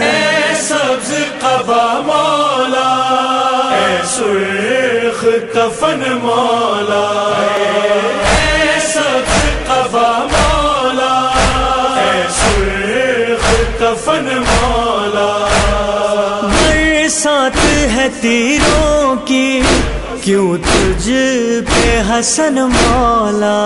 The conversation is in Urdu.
اے سبز قبا مولا، اے سرخ کفن مولا۔ اے سبز قبا مولا، اے سرخ کفن مولا۔ برسات ہے تیروں کی، کیوں تجھ پہ حسن مولا؟